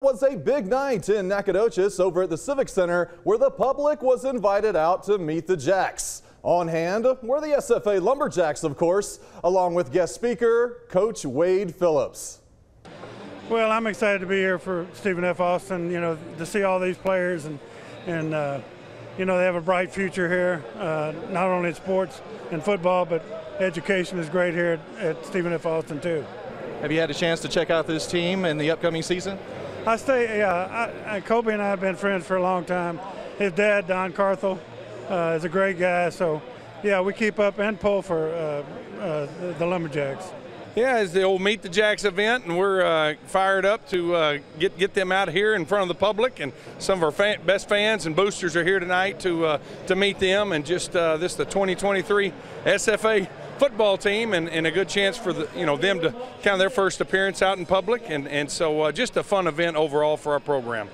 was a big night in Nacogdoches over at the Civic Center where the public was invited out to meet the Jacks. On hand were the SFA Lumberjacks, of course, along with guest speaker Coach Wade Phillips. Well, I'm excited to be here for Stephen F. Austin, you know, to see all these players and, and uh, you know, they have a bright future here, uh, not only in sports and football, but education is great here at, at Stephen F. Austin, too. Have you had a chance to check out this team in the upcoming season? I stay, yeah. I, I, Colby and I have been friends for a long time. His dad, Don Carthel, uh, is a great guy. So, yeah, we keep up and pull for uh, uh, the, the, Lumberjacks. Yeah, it's the old Meet the Jacks event, and we're uh, fired up to uh, get get them out here in front of the public. And some of our fan, best fans and boosters are here tonight to uh, to meet them. And just this the 2023 SFA football team and, and, a good chance for the you know them to kind of their first appearance out in public and and so uh, just a fun event overall for our program.